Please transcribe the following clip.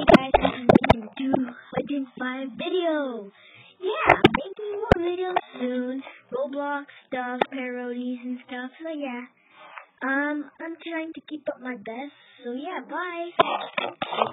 Hey guys, this is making two hundred five Legend 5 video. Yeah, making more videos soon. Roblox stuff, parodies and stuff. So yeah. Um, I'm trying to keep up my best. So yeah, bye.